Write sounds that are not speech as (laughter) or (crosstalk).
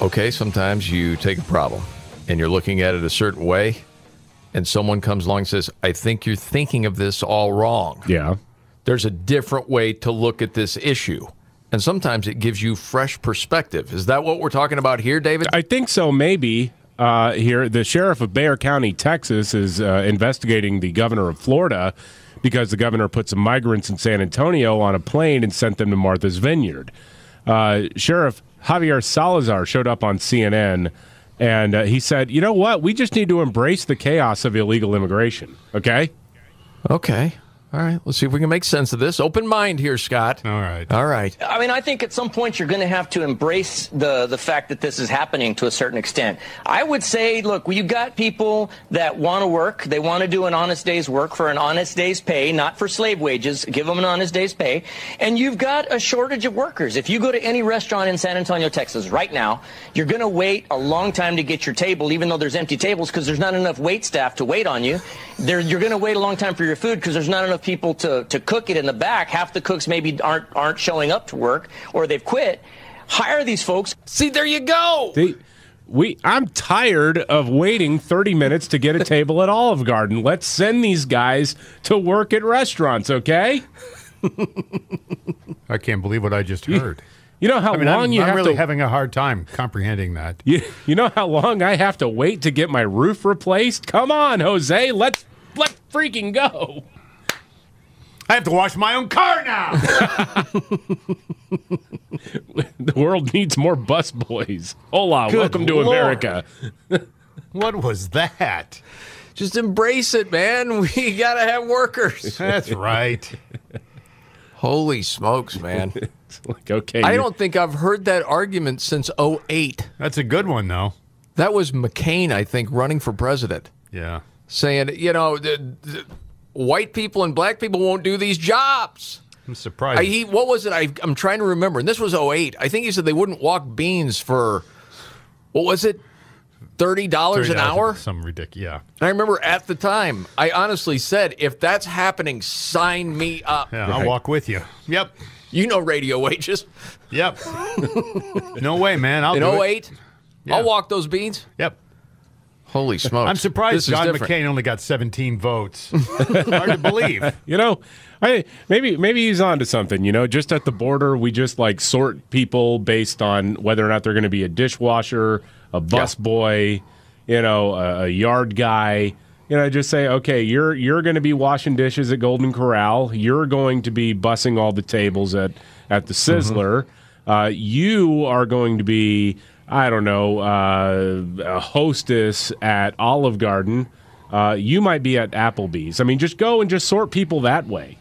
Okay, sometimes you take a problem and you're looking at it a certain way, and someone comes along and says, I think you're thinking of this all wrong. Yeah. There's a different way to look at this issue. And sometimes it gives you fresh perspective. Is that what we're talking about here, David? I think so, maybe. Uh, here, the sheriff of Bexar County, Texas, is uh, investigating the governor of Florida because the governor put some migrants in San Antonio on a plane and sent them to Martha's Vineyard. Uh, Sheriff Javier Salazar showed up on CNN and uh, he said, You know what? We just need to embrace the chaos of illegal immigration. Okay? Okay. All right, let's see if we can make sense of this. Open mind here, Scott. All right. All right. I mean, I think at some point you're going to have to embrace the the fact that this is happening to a certain extent. I would say, look, you've got people that want to work. They want to do an honest day's work for an honest day's pay, not for slave wages. Give them an honest day's pay. And you've got a shortage of workers. If you go to any restaurant in San Antonio, Texas, right now, you're going to wait a long time to get your table, even though there's empty tables because there's not enough wait staff to wait on you. There, you're going to wait a long time for your food because there's not enough people to, to cook it in the back. Half the cooks maybe aren't aren't showing up to work or they've quit. Hire these folks. See, there you go. They, we, I'm tired of waiting 30 minutes to get a table at Olive Garden. Let's send these guys to work at restaurants, okay? (laughs) I can't believe what I just heard. (laughs) You know how I mean, long I'm, you I'm have really to having a hard time comprehending that. (laughs) you, you know how long I have to wait to get my roof replaced? Come on, Jose, let's let freaking go. I have to wash my own car now. (laughs) The world needs more bus boys. Hola, Good welcome to Lord. America. (laughs) what was that? Just embrace it, man. We got to have workers. That's right. Holy smokes, man. (laughs) It's like, okay. I don't think I've heard that argument since 08. That's a good one, though. That was McCain, I think, running for president, Yeah. saying, you know, the, the white people and black people won't do these jobs. I'm surprised. I, he, what was it? I, I'm trying to remember. And this was 08. I think he said they wouldn't walk beans for, what was it? $30, an $30 hour? Some ridiculous. Yeah. And I remember at the time, I honestly said, if that's happening, sign me up. Yeah. I'll walk with you. Yep. You know radio wages. Yep. (laughs) no way, man. I'll In do it. 08, Yeah. I'll walk those beans. Yep. Holy smokes. I'm surprised This John. McCain only got 17 votes. (laughs) Hard to believe. You know, I maybe maybe he's onto something. You know, just at the border, we just like sort people based on whether or not they're going to be a dishwasher, a bus boy, you know, a, a yard guy. You know, just say, okay, you're you're going to be washing dishes at Golden Corral. You're going to be bussing all the tables at at the Sizzler. Uh, you are going to be, I don't know, uh, a hostess at Olive Garden. Uh, you might be at Applebee's. I mean, just go and just sort people that way.